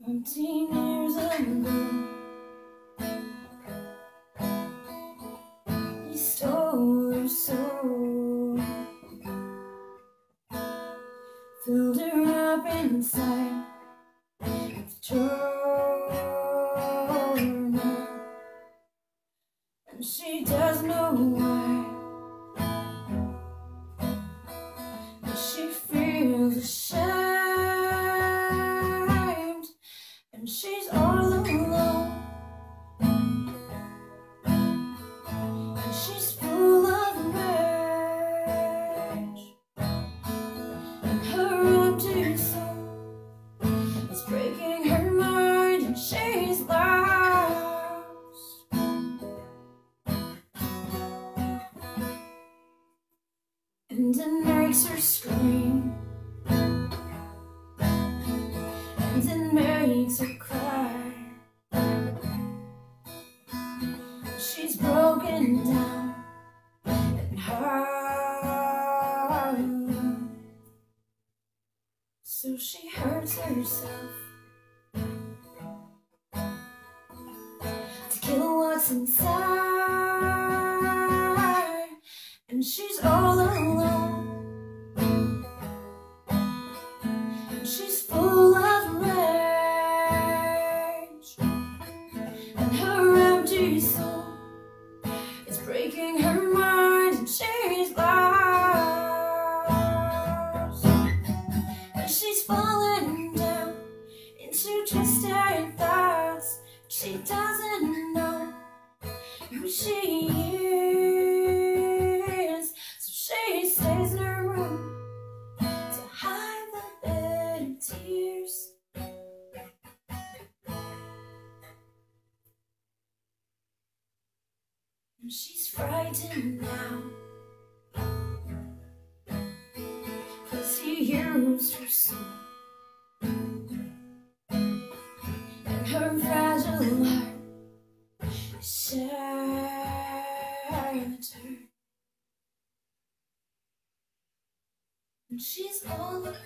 Seventeen years ago He stole her soul. Filled her up inside. She doesn't know why. She feels ashamed makes her scream. And it makes her cry. She's broken down and hard. So she hurts herself to kill what's inside. And she's all alone. Is breaking her mind. And she's lost. And she's falling down into twisted thoughts. She doesn't know who she is. She's frightened now. Cause he used her soul. And her fragile heart shattered. And she's all alone.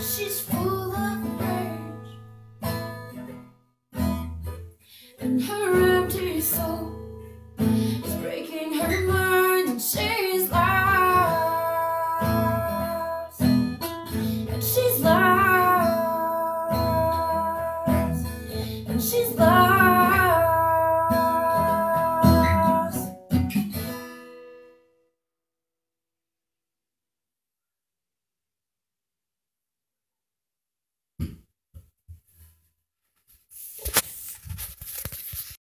She's and her